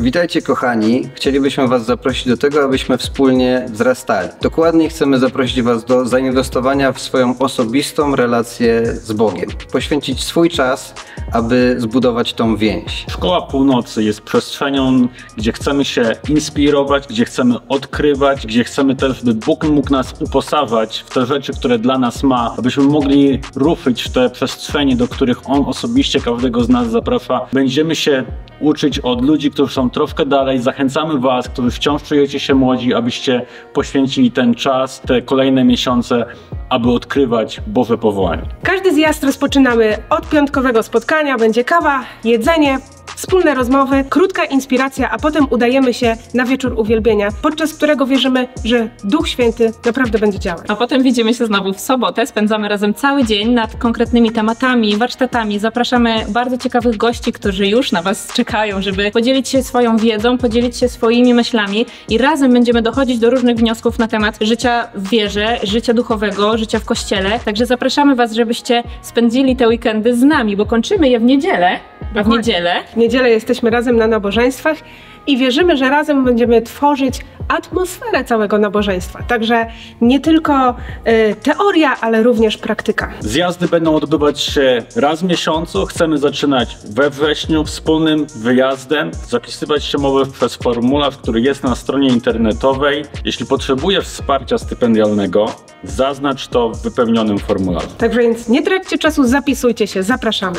Witajcie kochani. Chcielibyśmy Was zaprosić do tego, abyśmy wspólnie wzrastali. Dokładnie chcemy zaprosić Was do zainwestowania w swoją osobistą relację z Bogiem. Poświęcić swój czas, aby zbudować tą więź. Szkoła Północy jest przestrzenią, gdzie chcemy się inspirować, gdzie chcemy odkrywać, gdzie chcemy też, by Bóg mógł nas uposażać w te rzeczy, które dla nas ma, abyśmy mogli ruszyć w te przestrzenie, do których On osobiście każdego z nas zaprasza. Będziemy się uczyć od ludzi, którzy są troszkę dalej. Zachęcamy Was, którzy wciąż czujecie się młodzi, abyście poświęcili ten czas, te kolejne miesiące, aby odkrywać Boże powołanie. Każdy zjazd rozpoczynamy od piątkowego spotkania, będzie kawa, jedzenie, wspólne rozmowy, krótka inspiracja, a potem udajemy się na wieczór uwielbienia, podczas którego wierzymy, że Duch Święty naprawdę będzie działać. A potem widzimy się znowu w sobotę. Spędzamy razem cały dzień nad konkretnymi tematami, warsztatami. Zapraszamy bardzo ciekawych gości, którzy już na Was czekają, żeby podzielić się swoją wiedzą, podzielić się swoimi myślami i razem będziemy dochodzić do różnych wniosków na temat życia w wierze, życia duchowego, życia w kościele. Także zapraszamy Was, żebyście spędzili te weekendy z nami, bo kończymy je w niedzielę. A w niedzielę niedzielę jesteśmy razem na nabożeństwach i wierzymy, że razem będziemy tworzyć atmosferę całego nabożeństwa. Także nie tylko y, teoria, ale również praktyka. Zjazdy będą odbywać się raz w miesiącu. Chcemy zaczynać we wrześniu wspólnym wyjazdem. Zapisywać się możesz przez formularz, który jest na stronie internetowej. Jeśli potrzebujesz wsparcia stypendialnego, zaznacz to w wypełnionym formularzu. Tak więc nie traćcie czasu, zapisujcie się, zapraszamy.